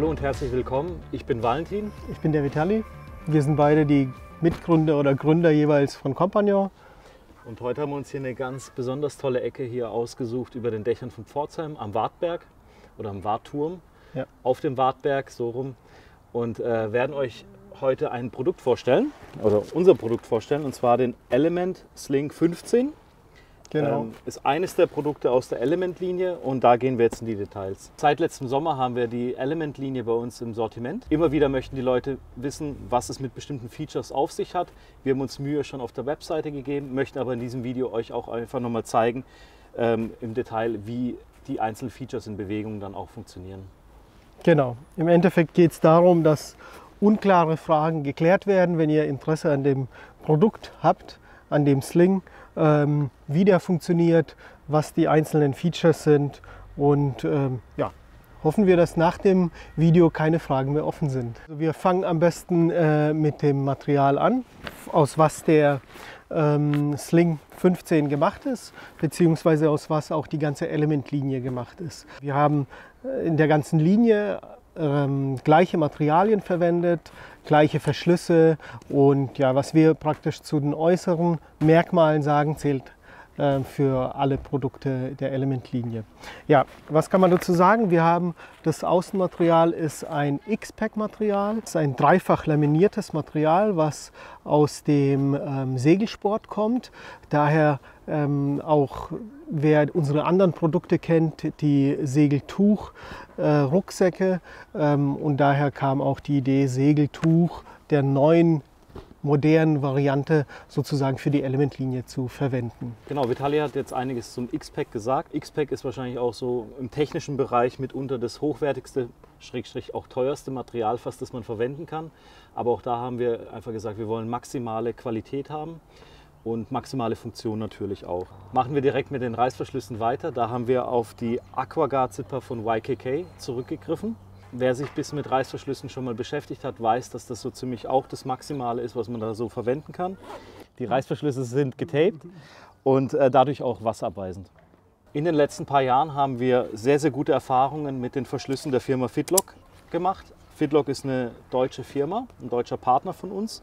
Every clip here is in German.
Hallo und herzlich willkommen. Ich bin Valentin. Ich bin der Vitali. Wir sind beide die Mitgründer oder Gründer jeweils von Compagnon. Und heute haben wir uns hier eine ganz besonders tolle Ecke hier ausgesucht über den Dächern von Pforzheim am Wartberg oder am Wartturm. Ja. Auf dem Wartberg, so rum. Und äh, werden euch heute ein Produkt vorstellen, oder unser Produkt vorstellen, und zwar den Element Sling 15. Genau. Ähm, ist eines der Produkte aus der Element-Linie und da gehen wir jetzt in die Details. Seit letztem Sommer haben wir die Element-Linie bei uns im Sortiment. Immer wieder möchten die Leute wissen, was es mit bestimmten Features auf sich hat. Wir haben uns Mühe schon auf der Webseite gegeben, möchten aber in diesem Video euch auch einfach nochmal zeigen ähm, im Detail, wie die einzelnen Features in Bewegung dann auch funktionieren. Genau. Im Endeffekt geht es darum, dass unklare Fragen geklärt werden, wenn ihr Interesse an dem Produkt habt, an dem Sling, ähm, wie der funktioniert, was die einzelnen Features sind und ähm, ja, hoffen wir, dass nach dem Video keine Fragen mehr offen sind. Also wir fangen am besten äh, mit dem Material an, aus was der ähm, Sling 15 gemacht ist, beziehungsweise aus was auch die ganze Element-Linie gemacht ist. Wir haben äh, in der ganzen Linie ähm, gleiche Materialien verwendet, gleiche Verschlüsse. Und ja, was wir praktisch zu den äußeren Merkmalen sagen, zählt äh, für alle Produkte der Element-Linie. Ja, was kann man dazu sagen? Wir haben das Außenmaterial ist ein X-Pack-Material, ist ein dreifach laminiertes Material, was aus dem ähm, Segelsport kommt. Daher ähm, auch wer unsere anderen Produkte kennt, die Segeltuch, äh, Rucksäcke ähm, und daher kam auch die Idee Segeltuch der neuen modernen Variante sozusagen für die Elementlinie zu verwenden. Genau, Vitali hat jetzt einiges zum X-Pack gesagt. X-Pack ist wahrscheinlich auch so im technischen Bereich mitunter das hochwertigste, schrägstrich auch teuerste Material, fast das man verwenden kann. Aber auch da haben wir einfach gesagt, wir wollen maximale Qualität haben und maximale Funktion natürlich auch. Machen wir direkt mit den Reißverschlüssen weiter. Da haben wir auf die Aquaguard Zipper von YKK zurückgegriffen. Wer sich bisschen mit Reißverschlüssen schon mal beschäftigt hat, weiß, dass das so ziemlich auch das Maximale ist, was man da so verwenden kann. Die Reißverschlüsse sind getaped und äh, dadurch auch wasserabweisend. In den letzten paar Jahren haben wir sehr, sehr gute Erfahrungen mit den Verschlüssen der Firma Fitlock gemacht. Fitlock ist eine deutsche Firma, ein deutscher Partner von uns,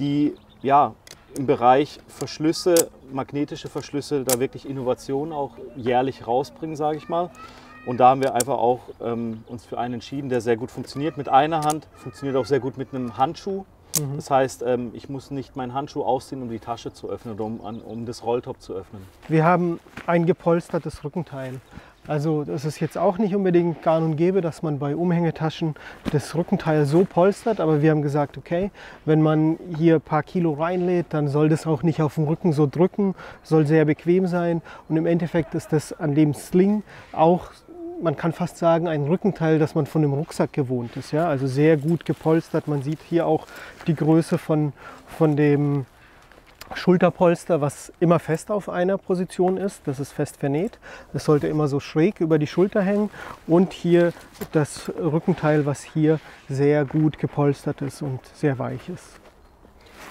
die ja, im Bereich Verschlüsse, magnetische Verschlüsse, da wirklich Innovationen auch jährlich rausbringen, sage ich mal. Und da haben wir einfach auch ähm, uns für einen entschieden, der sehr gut funktioniert mit einer Hand, funktioniert auch sehr gut mit einem Handschuh. Mhm. Das heißt, ähm, ich muss nicht meinen Handschuh ausziehen, um die Tasche zu öffnen oder um, um das Rolltop zu öffnen. Wir haben ein gepolstertes Rückenteil. Also das ist jetzt auch nicht unbedingt gar und gäbe, dass man bei Umhängetaschen das Rückenteil so polstert, aber wir haben gesagt, okay, wenn man hier ein paar Kilo reinlädt, dann soll das auch nicht auf dem Rücken so drücken, soll sehr bequem sein und im Endeffekt ist das an dem Sling auch man kann fast sagen, ein Rückenteil, das man von dem Rucksack gewohnt ist. Ja? Also sehr gut gepolstert. Man sieht hier auch die Größe von, von dem Schulterpolster, was immer fest auf einer Position ist. Das ist fest vernäht. Das sollte immer so schräg über die Schulter hängen. Und hier das Rückenteil, was hier sehr gut gepolstert ist und sehr weich ist.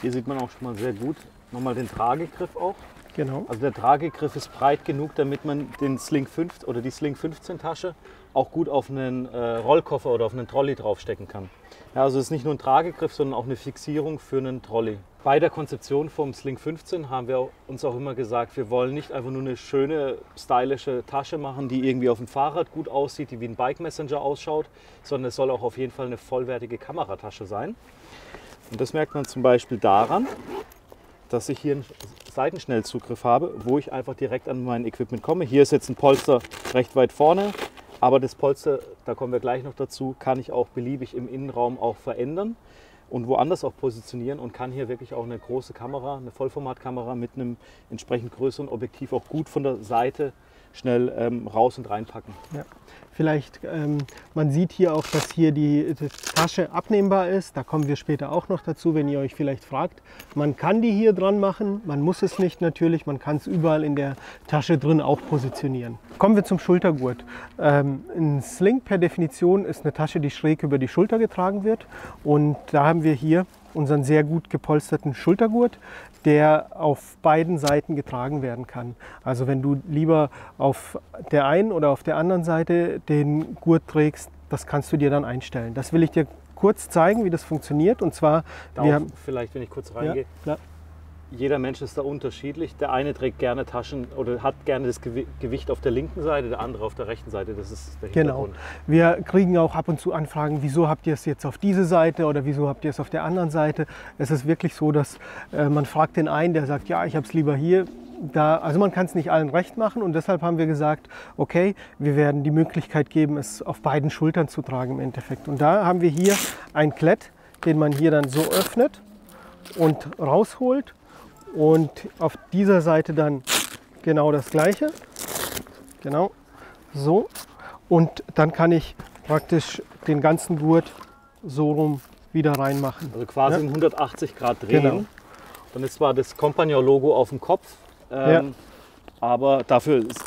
Hier sieht man auch schon mal sehr gut nochmal den Tragegriff auch. Genau. Also der Tragegriff ist breit genug, damit man den Sling 5 oder die Sling 15 Tasche auch gut auf einen äh, Rollkoffer oder auf einen Trolley draufstecken kann. Ja, also es ist nicht nur ein Tragegriff, sondern auch eine Fixierung für einen Trolley. Bei der Konzeption vom Sling 15 haben wir uns auch immer gesagt, wir wollen nicht einfach nur eine schöne, stylische Tasche machen, die irgendwie auf dem Fahrrad gut aussieht, die wie ein Bike Messenger ausschaut, sondern es soll auch auf jeden Fall eine vollwertige Kameratasche sein. Und das merkt man zum Beispiel daran, dass ich hier einen Seitenschnellzugriff habe, wo ich einfach direkt an mein Equipment komme. Hier ist jetzt ein Polster recht weit vorne, aber das Polster, da kommen wir gleich noch dazu, kann ich auch beliebig im Innenraum auch verändern und woanders auch positionieren und kann hier wirklich auch eine große Kamera, eine Vollformatkamera mit einem entsprechend größeren Objektiv auch gut von der Seite schnell ähm, raus und reinpacken. Ja. Vielleicht, ähm, man sieht hier auch, dass hier die, die, Tasche abnehmbar ist. Da kommen wir später auch noch dazu, wenn ihr euch vielleicht fragt. Man kann die hier dran machen, man muss es nicht natürlich, man kann es überall in der Tasche drin auch positionieren. Kommen wir zum Schultergurt. Ähm, ein Sling per Definition ist eine Tasche, die schräg über die Schulter getragen wird. Und da haben wir hier unseren sehr gut gepolsterten Schultergurt, der auf beiden Seiten getragen werden kann. Also wenn du lieber auf der einen oder auf der anderen Seite den Gurt trägst, das kannst du dir dann einstellen. Das will ich dir kurz zeigen, wie das funktioniert. Und zwar, Darauf wir haben, vielleicht, wenn ich kurz ja, reingehe. klar. Jeder Mensch ist da unterschiedlich. Der eine trägt gerne Taschen oder hat gerne das Gewi- Gewicht auf der linken Seite, der andere auf der rechten Seite. Das ist der Genau. Hintergrund. Wir kriegen auch ab und zu Anfragen, wieso habt ihr es jetzt auf diese Seite oder wieso habt ihr es auf der anderen Seite. Es ist wirklich so, dass äh, man fragt den einen, der sagt, ja, ich habe es lieber hier. Da, also man kann es nicht allen recht machen und deshalb haben wir gesagt, okay, wir werden die Möglichkeit geben, es auf beiden Schultern zu tragen im Endeffekt. Und da haben wir hier ein Klett, den man hier dann so öffnet und rausholt und auf dieser Seite dann genau das gleiche. Genau, so. Und dann kann ich praktisch den ganzen Gurt so rum wieder reinmachen. Also quasi Ja. um 180 Grad drehen. Genau. Dann ist zwar das Compagnon-Logo auf dem Kopf, ähm, aber dafür ist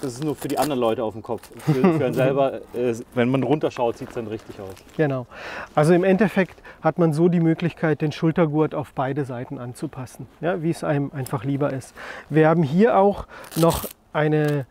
das ist nur für die anderen Leute auf dem Kopf. Für, für einen selber, äh, wenn man runterschaut, sieht es dann richtig aus. Genau. Also im Endeffekt hat man so die Möglichkeit, den Schultergurt auf beide Seiten anzupassen, ja, wie es einem einfach lieber ist. Wir haben hier auch noch eine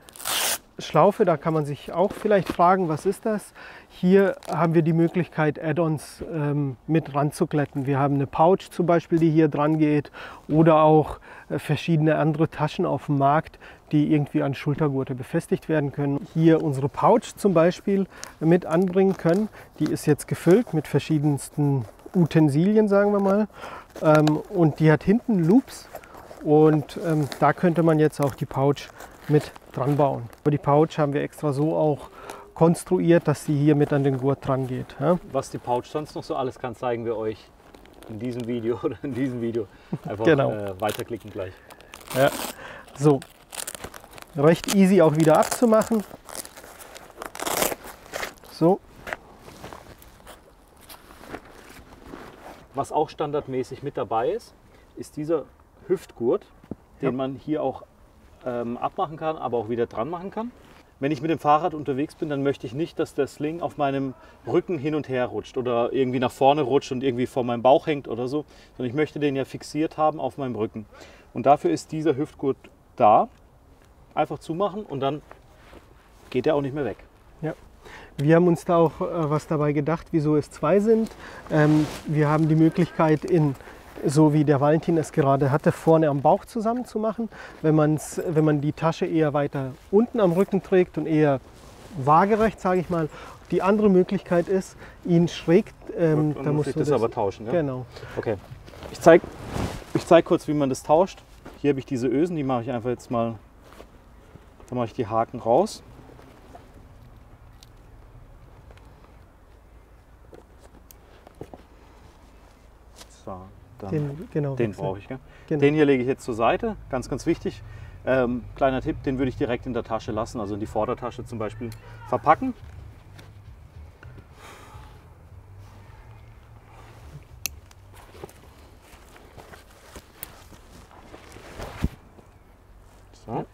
Schlaufe, da kann man sich auch vielleicht fragen, was ist das? Hier haben wir die Möglichkeit, Add-ons ähm, mit ranzuglätten. Wir haben eine Pouch zum Beispiel, die hier dran geht oder auch äh, verschiedene andere Taschen auf dem Markt, die irgendwie an Schultergurte befestigt werden können. Hier unsere Pouch zum Beispiel mit anbringen können. Die ist jetzt gefüllt mit verschiedensten Utensilien, sagen wir mal. Ähm, und die hat hinten Loops und ähm, da könnte man jetzt auch die Pouch mit dran bauen. Aber die Pouch haben wir extra so auch konstruiert, dass sie hier mit an den Gurt dran geht. Ja? Was die Pouch sonst noch so alles kann, zeigen wir euch in diesem Video oder in diesem Video. Einfach Genau. äh, weiterklicken gleich. Ja. So, recht easy auch wieder abzumachen. So, Was auch standardmäßig mit dabei ist, ist dieser Hüftgurt, den Ja. man hier auch ähm, abmachen kann, aber auch wieder dran machen kann. Wenn ich mit dem Fahrrad unterwegs bin, dann möchte ich nicht, dass der Sling auf meinem Rücken hin und her rutscht oder irgendwie nach vorne rutscht und irgendwie vor meinem Bauch hängt oder so, sondern ich möchte den ja fixiert haben auf meinem Rücken. Und dafür ist dieser Hüftgurt da. Einfach zumachen und dann geht er auch nicht mehr weg. Wir haben uns da auch äh, was dabei gedacht, wieso es zwei sind. Ähm, wir haben die Möglichkeit, in, so wie der Valentin es gerade hatte, vorne am Bauch zusammen zu machen. Wenn, man's, wenn man die Tasche eher weiter unten am Rücken trägt und eher waagerecht, sage ich mal. Die andere Möglichkeit ist, ihn schräg. Ähm, und da muss musst ich du das, aber tauschen. Ja? Genau. Okay. Ich zeige ich zeig kurz, wie man das tauscht. Hier habe ich diese Ösen, die mache ich einfach jetzt mal. Da mache ich die Haken raus. Den, Den, genau, wechseln. brauche ich. Genau. Den hier lege ich jetzt zur Seite, ganz, ganz wichtig. Ähm, kleiner Tipp, den würde ich direkt in der Tasche lassen, also in die Vordertasche zum Beispiel verpacken. So.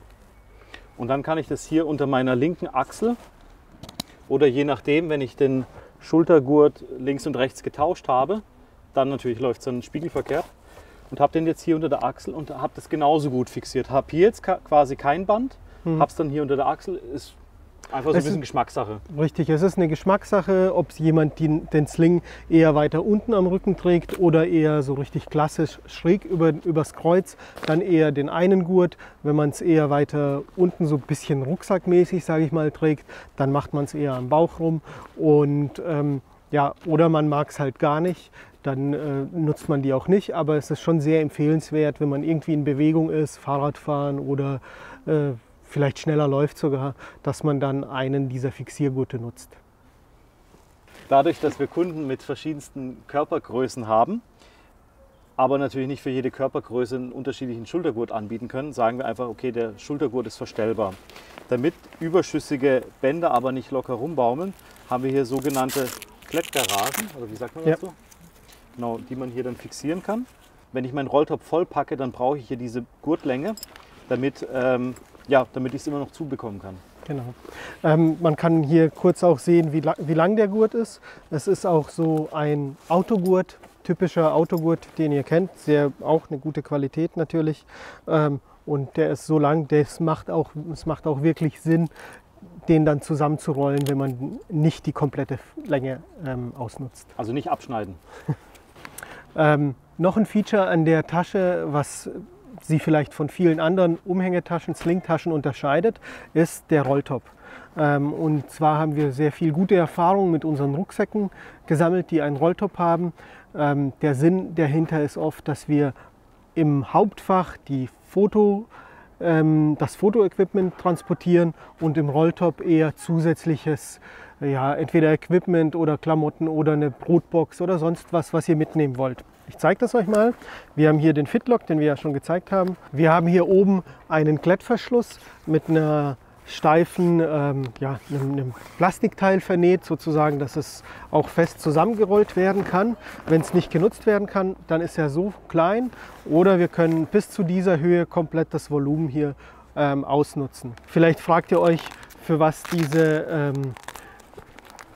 Und dann kann ich das hier unter meiner linken Achsel oder je nachdem, wenn ich den Schultergurt links und rechts getauscht habe, dann natürlich läuft es dann spiegelverkehrt und habe den jetzt hier unter der Achsel und habe das genauso gut fixiert. Habe hier jetzt quasi kein Band, habe es dann hier unter der Achsel, ist einfach so ein Es bisschen ist- Geschmackssache. Richtig, es ist eine Geschmackssache, ob jemand den, den Sling eher weiter unten am Rücken trägt oder eher so richtig klassisch schräg über, übers Kreuz, dann eher den einen Gurt. Wenn man es eher weiter unten so ein bisschen rucksackmäßig, sage ich mal, trägt, dann macht man es eher am Bauch rum. Und ähm, ja, oder man mag es halt gar nicht, dann äh, nutzt man die auch nicht. Aber es ist schon sehr empfehlenswert, wenn man irgendwie in Bewegung ist, Fahrradfahren oder äh, vielleicht schneller läuft sogar, dass man dann einen dieser Fixiergurte nutzt. Dadurch, dass wir Kunden mit verschiedensten Körpergrößen haben, aber natürlich nicht für jede Körpergröße einen unterschiedlichen Schultergurt anbieten können, sagen wir einfach, okay, der Schultergurt ist verstellbar. Damit überschüssige Bänder aber nicht locker rumbaumeln, haben wir hier sogenannte Klettgaragen, oder wie sagt man Ja. dazu? Genau, die man hier dann fixieren kann. Wenn ich meinen Rolltop voll packe, dann brauche ich hier diese Gurtlänge, damit, ähm, ja, damit ich es immer noch zubekommen kann. Genau. Ähm, man kann hier kurz auch sehen, wie, la wie lang der Gurt ist. Es ist auch so ein Autogurt, typischer Autogurt, den ihr kennt. Sehr auch eine gute Qualität natürlich. Ähm, und der ist so lang, das macht auch, es macht auch wirklich Sinn, den dann zusammenzurollen, wenn man nicht die komplette Länge ähm, ausnutzt. Also nicht abschneiden. Ähm, noch ein Feature an der Tasche, was sie vielleicht von vielen anderen Umhängetaschen, Slingtaschen unterscheidet, ist der Rolltop. Ähm, und zwar haben wir sehr viel gute Erfahrungen mit unseren Rucksäcken gesammelt, die einen Rolltop haben. Ähm, der Sinn dahinter ist oft, dass wir im Hauptfach die Foto, ähm, das Fotoequipment transportieren und im Rolltop eher zusätzliches, ja, entweder Equipment oder Klamotten oder eine Brotbox oder sonst was, was ihr mitnehmen wollt. Ich zeige das euch mal. Wir haben hier den Fitlock, den wir ja schon gezeigt haben. Wir haben hier oben einen Klettverschluss mit einer steifen ähm, ja, einem, einem, Plastikteil vernäht, sozusagen, dass es auch fest zusammengerollt werden kann. Wenn es nicht genutzt werden kann, dann ist er so klein oder wir können bis zu dieser Höhe komplett das Volumen hier ähm, ausnutzen. Vielleicht fragt ihr euch, für was diese ähm,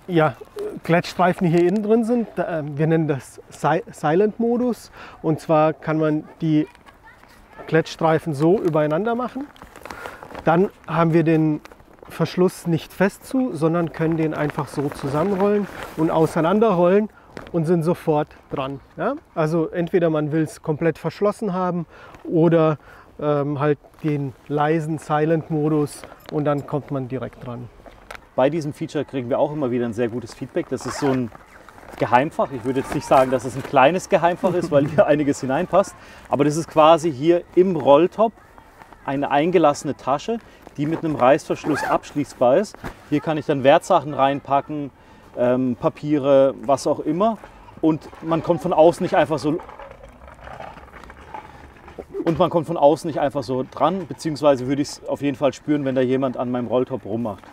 ja, Klettstreifen hier innen drin sind. Ähm, wir nennen das Silent-Modus und zwar kann man die Klettstreifen so übereinander machen dann haben wir den Verschluss nicht fest zu, sondern können den einfach so zusammenrollen und auseinanderrollen und sind sofort dran. Ja? Also entweder man will es komplett verschlossen haben oder ähm, halt den leisen Silent-Modus und dann kommt man direkt dran. Bei diesem Feature kriegen wir auch immer wieder ein sehr gutes Feedback. Das ist so ein Geheimfach. Ich würde jetzt nicht sagen, dass es ein kleines Geheimfach ist, weil hier einiges hineinpasst. Aber das ist quasi hier im Rolltop eine eingelassene Tasche, die mit einem Reißverschluss abschließbar ist. Hier kann ich dann Wertsachen reinpacken, ähm, Papiere, was auch immer. Und man kommt von außen nicht einfach so und man kommt von außen nicht einfach so dran, beziehungsweise würde ich es auf jeden Fall spüren, wenn da jemand an meinem Rolltop rummacht.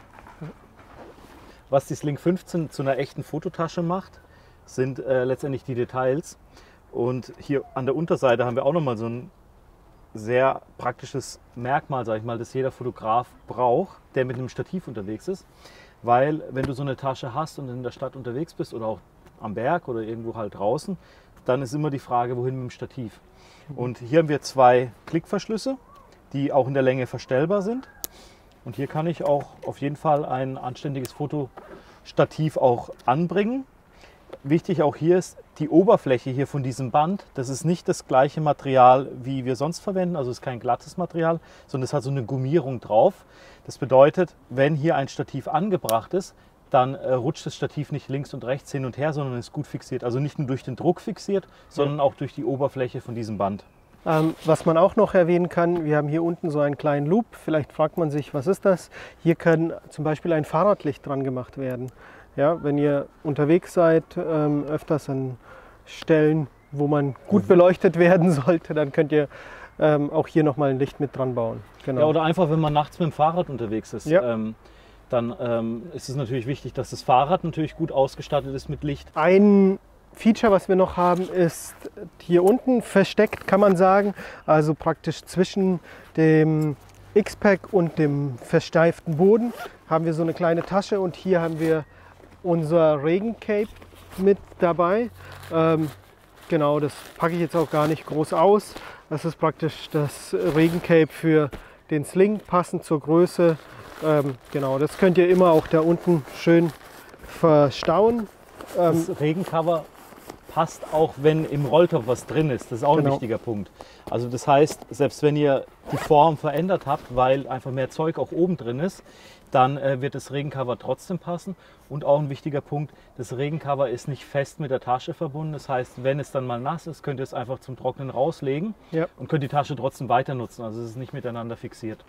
Was die Sling 15 zu einer echten Fototasche macht, sind äh, letztendlich die Details. Und hier an der Unterseite haben wir auch nochmal so ein sehr praktisches Merkmal, sage ich mal, das jeder Fotograf braucht, der mit einem Stativ unterwegs ist. Weil wenn du so eine Tasche hast und in der Stadt unterwegs bist oder auch am Berg oder irgendwo halt draußen, dann ist immer die Frage, wohin mit dem Stativ. Und hier haben wir zwei Klickverschlüsse, die auch in der Länge verstellbar sind. Und hier kann ich auch auf jeden Fall ein anständiges Fotostativ auch anbringen. Wichtig auch hier ist die Oberfläche hier von diesem Band. Das ist nicht das gleiche Material, wie wir sonst verwenden. Also es ist kein glattes Material, sondern es hat so eine Gummierung drauf. Das bedeutet, wenn hier ein Stativ angebracht ist, dann äh, rutscht das Stativ nicht links und rechts hin und her, sondern ist gut fixiert. Also nicht nur durch den Druck fixiert, sondern auch durch die Oberfläche von diesem Band. Ähm, was man auch noch erwähnen kann, wir haben hier unten so einen kleinen Loop. Vielleicht fragt man sich, was ist das? Hier kann zum Beispiel ein Fahrradlicht dran gemacht werden. Ja, wenn ihr unterwegs seid, ähm, öfters an Stellen, wo man gut beleuchtet werden sollte, dann könnt ihr ähm, auch hier nochmal ein Licht mit dran bauen. Genau. Ja, oder einfach, wenn man nachts mit dem Fahrrad unterwegs ist. Ja. Ähm, dann ähm, ist es natürlich wichtig, dass das Fahrrad natürlich gut ausgestattet ist mit Licht. Ein Feature, was wir noch haben, ist hier unten versteckt, kann man sagen. Also praktisch zwischen dem X-Pack und dem versteiften Boden haben wir so eine kleine Tasche und hier haben wir unser Regencape mit dabei. Ähm, genau, das packe ich jetzt auch gar nicht groß aus. Das ist praktisch das Regencape für den Sling, passend zur Größe. Ähm, genau, das könnt ihr immer auch da unten schön verstauen. Ähm, das Regencover passt auch, wenn im Rolltop was drin ist. Das ist auch genau. ein wichtiger Punkt. Also das heißt, selbst wenn ihr die Form verändert habt, weil einfach mehr Zeug auch oben drin ist, dann äh, wird das Regencover trotzdem passen. Und auch ein wichtiger Punkt, das Regencover ist nicht fest mit der Tasche verbunden. Das heißt, wenn es dann mal nass ist, könnt ihr es einfach zum Trocknen rauslegen ja. und könnt die Tasche trotzdem weiter nutzen. Also es ist nicht miteinander fixiert.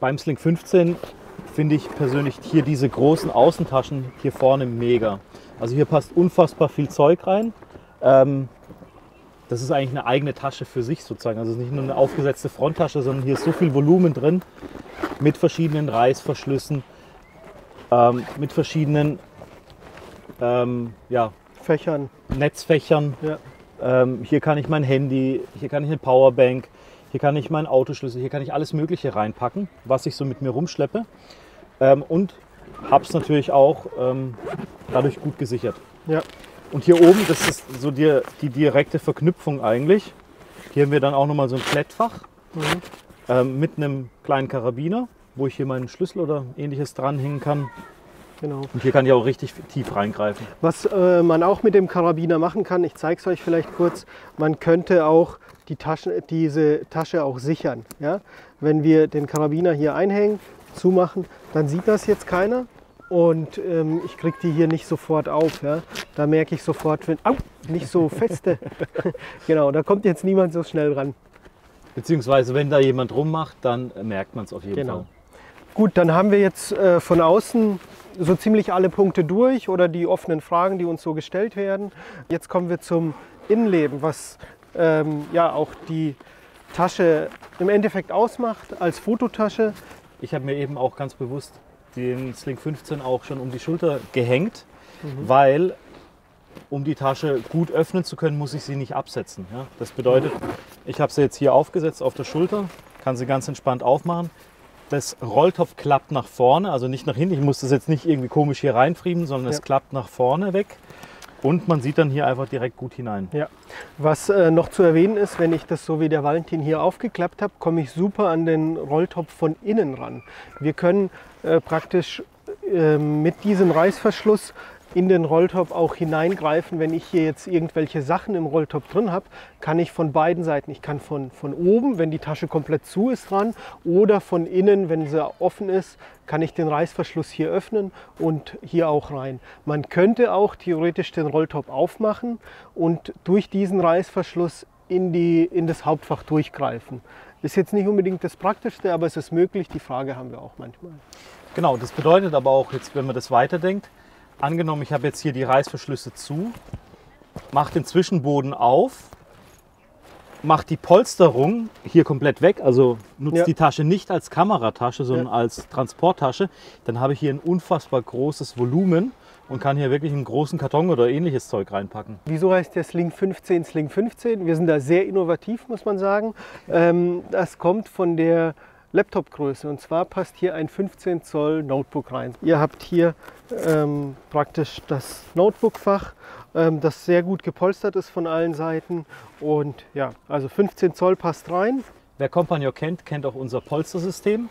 Beim Sling 15 finde ich persönlich hier diese großen Außentaschen hier vorne mega. Also hier passt unfassbar viel Zeug rein. Ähm, das ist eigentlich eine eigene Tasche für sich sozusagen. Also es ist nicht nur eine aufgesetzte Fronttasche, sondern hier ist so viel Volumen drin mit verschiedenen Reißverschlüssen, ähm, mit verschiedenen ähm, ja, Fächern. Netzfächern. Ja. Ähm, hier kann ich mein Handy, hier kann ich eine Powerbank, hier kann ich meinen Autoschlüssel, hier kann ich alles Mögliche reinpacken, was ich so mit mir rumschleppe. Ähm, und habe es natürlich auch ähm, dadurch gut gesichert. Ja. Und hier oben, das ist so die, die direkte Verknüpfung eigentlich. Hier haben wir dann auch nochmal so ein Klettfach mhm. ähm, mit einem kleinen Karabiner, wo ich hier meinen Schlüssel oder ähnliches dranhängen kann. Genau. Und hier kann ich auch richtig tief reingreifen. Was äh, man auch mit dem Karabiner machen kann, ich zeige es euch vielleicht kurz, man könnte auch die Taschen, diese Tasche auch sichern. Ja? Wenn wir den Karabiner hier einhängen, zumachen, dann sieht das jetzt keiner und ähm, ich kriege die hier nicht sofort auf. Ja? Da merke ich sofort, wenn, au, nicht so feste. genau, da kommt jetzt niemand so schnell ran. Beziehungsweise wenn da jemand rummacht, dann merkt man es auf jeden Genau. Fall. Gut, dann haben wir jetzt äh, von außen so ziemlich alle Punkte durch oder die offenen Fragen, die uns so gestellt werden. Jetzt kommen wir zum Innenleben, was ähm, ja auch die Tasche im Endeffekt ausmacht als Fototasche. Ich habe mir eben auch ganz bewusst den Sling 15 auch schon um die Schulter gehängt, weil um die Tasche gut öffnen zu können, muss ich sie nicht absetzen. Ja? Das bedeutet, ich habe sie jetzt hier aufgesetzt auf der Schulter, kann sie ganz entspannt aufmachen. Das Rolltop klappt nach vorne, also nicht nach hinten. Ich muss das jetzt nicht irgendwie komisch hier reinfrieben, sondern es Ja. klappt nach vorne weg. Und man sieht dann hier einfach direkt gut hinein. Ja. Was äh, noch zu erwähnen ist, wenn ich das so wie der Valentin hier aufgeklappt habe, komme ich super an den Rolltop von innen ran. Wir können äh, praktisch äh, mit diesem Reißverschluss in den Rolltop auch hineingreifen. Wenn ich hier jetzt irgendwelche Sachen im Rolltop drin habe, kann ich von beiden Seiten, ich kann von, von oben, wenn die Tasche komplett zu ist, ran oder von innen, wenn sie offen ist, kann ich den Reißverschluss hier öffnen und hier auch rein. Man könnte auch theoretisch den Rolltop aufmachen und durch diesen Reißverschluss in, die, in das Hauptfach durchgreifen. Ist jetzt nicht unbedingt das Praktischste, aber es ist möglich. Die Frage haben wir auch manchmal. Genau, das bedeutet aber auch jetzt, wenn man das weiterdenkt, angenommen, ich habe jetzt hier die Reißverschlüsse zu, mache den Zwischenboden auf, mache die Polsterung hier komplett weg, also nutze Ja. die Tasche nicht als Kameratasche, sondern Ja. als Transporttasche, dann habe ich hier ein unfassbar großes Volumen und kann hier wirklich einen großen Karton oder ähnliches Zeug reinpacken. Wieso heißt der Sling 15 Sling 15? Wir sind da sehr innovativ, muss man sagen. Ähm, das kommt von der Laptopgröße und zwar passt hier ein 15 Zoll Notebook rein. Ihr habt hier ähm, praktisch das Notebookfach, ähm, das sehr gut gepolstert ist von allen Seiten und ja, also 15 Zoll passt rein. Wer Compagnon kennt, kennt auch unser Polstersystem.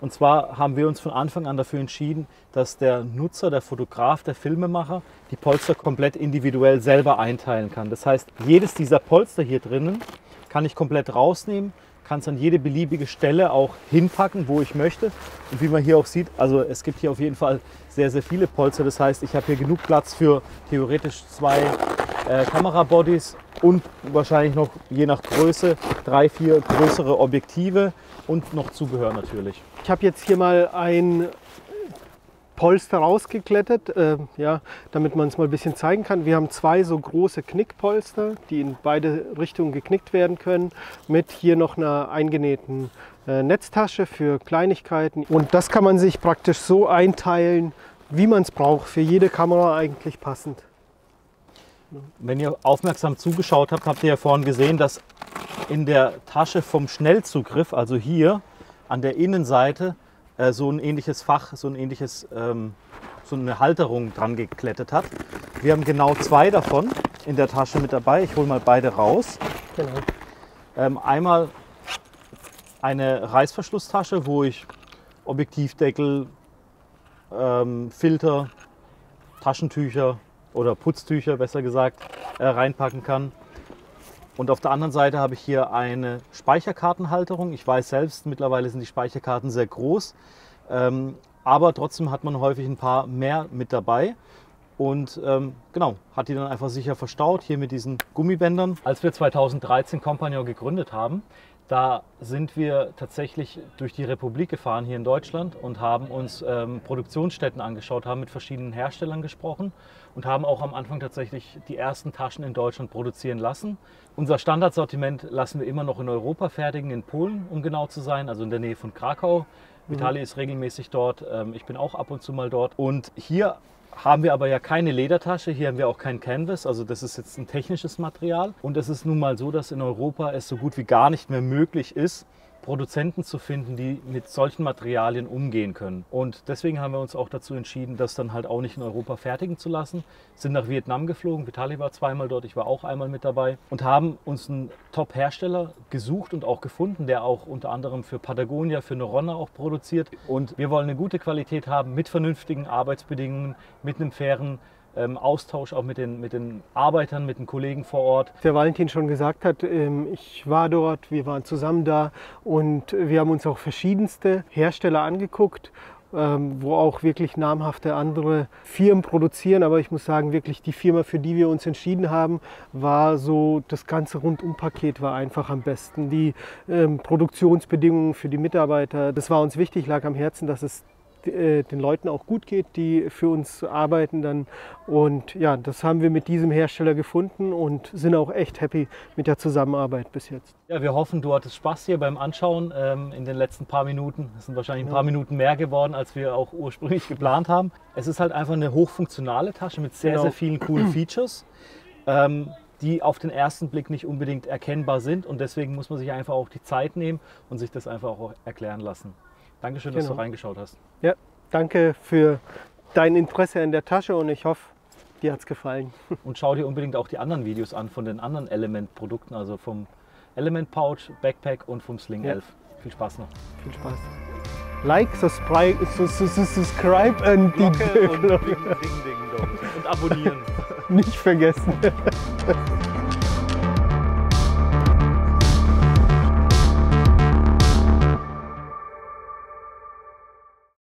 Und zwar haben wir uns von Anfang an dafür entschieden, dass der Nutzer, der Fotograf, der Filmemacher die Polster komplett individuell selber einteilen kann. Das heißt, jedes dieser Polster hier drinnen kann ich komplett rausnehmen, kann es an jede beliebige Stelle auch hinpacken, wo ich möchte. Und wie man hier auch sieht, also es gibt hier auf jeden Fall sehr, sehr viele Polster. Das heißt, ich habe hier genug Platz für theoretisch zwei äh, Kamerabodies und wahrscheinlich noch je nach Größe drei, vier größere Objektive und noch Zubehör natürlich. Ich habe jetzt hier mal ein Polster rausgeklettert, äh, ja, damit man es mal ein bisschen zeigen kann. Wir haben zwei so große Knickpolster, die in beide Richtungen geknickt werden können, mit hier noch einer eingenähten äh, Netztasche für Kleinigkeiten. Und das kann man sich praktisch so einteilen, wie man es braucht, für jede Kamera eigentlich passend. Wenn ihr aufmerksam zugeschaut habt, habt ihr ja vorhin gesehen, dass in der Tasche vom Schnellzugriff, also hier an der Innenseite, äh, so ein ähnliches Fach, so ein ähnliches, ähm, so eine Halterung dran geklettet hat. Wir haben genau zwei davon in der Tasche mit dabei. Ich hole mal beide raus. Genau. Ähm, einmal eine Reißverschlusstasche, wo ich Objektivdeckel, ähm, Filter, Taschentücher oder Putztücher besser gesagt äh, reinpacken kann. Und auf der anderen Seite habe ich hier eine Speicherkartenhalterung. Ich weiß selbst, mittlerweile sind die Speicherkarten sehr groß, ähm, aber trotzdem hat man häufig ein paar mehr mit dabei. Und ähm, genau, hat die dann einfach sicher verstaut, hier mit diesen Gummibändern. Als wir 2013 Compagnon gegründet haben, da sind wir tatsächlich durch die Republik gefahren hier in Deutschland und haben uns ähm, Produktionsstätten angeschaut, haben mit verschiedenen Herstellern gesprochen und haben auch am Anfang tatsächlich die ersten Taschen in Deutschland produzieren lassen. Unser Standardsortiment lassen wir immer noch in Europa fertigen, in Polen, um genau zu sein, also in der Nähe von Krakau. Vitali ist regelmäßig dort, ähm, ich bin auch ab und zu mal dort. Und hier haben wir aber ja keine Ledertasche, hier haben wir auch kein Canvas, also das ist jetzt ein technisches Material. Und es ist nun mal so, dass in Europa es so gut wie gar nicht mehr möglich ist, Produzenten zu finden, die mit solchen Materialien umgehen können. Und deswegen haben wir uns auch dazu entschieden, das dann halt auch nicht in Europa fertigen zu lassen. Sind nach Vietnam geflogen, Vitali war zweimal dort, ich war auch einmal mit dabei und haben uns einen Top-Hersteller gesucht und auch gefunden, der auch unter anderem für Patagonia, für Noronna auch produziert. Und wir wollen eine gute Qualität haben mit vernünftigen Arbeitsbedingungen, mit einem fairen ähm, Austausch auch mit den, mit den Arbeitern, mit den Kollegen vor Ort. Der Valentin schon gesagt hat, ähm, ich war dort, wir waren zusammen da und wir haben uns auch verschiedenste Hersteller angeguckt ähm, wo auch wirklich namhafte andere Firmen produzieren. Aber ich muss sagen, wirklich die Firma, für die wir uns entschieden haben, war so, das ganze Rundumpaket war einfach am besten. Die ähm, Produktionsbedingungen für die Mitarbeiter, das war uns wichtig, lag am Herzen, dass es äh, den Leuten auch gut geht, die für uns arbeiten dann. Und ja, das haben wir mit diesem Hersteller gefunden und sind auch echt happy mit der Zusammenarbeit bis jetzt. Ja, wir hoffen, du hattest Spaß hier beim Anschauen ähm, in den letzten paar Minuten. Es sind wahrscheinlich ein paar Minuten mehr geworden, als wir auch ursprünglich geplant haben. Es ist halt einfach eine hochfunktionale Tasche mit sehr, genau. sehr vielen coolen Features. Ähm, die auf den ersten Blick nicht unbedingt erkennbar sind und deswegen muss man sich einfach auch die Zeit nehmen und sich das einfach auch erklären lassen. Dankeschön, genau. dass du genau. reingeschaut hast. Ja, danke für dein Interesse an der Tasche und ich hoffe, dir hat es gefallen. Und schau dir unbedingt auch die anderen Videos an von den anderen Element-Produkten, also vom Element Pouch, Backpack und vom Sling ja. 11. Viel Spaß noch. Viel Spaß. Like, subscribe, subscribe und die Glocke und, Ding, Ding, Ding, und abonnieren. Nicht vergessen.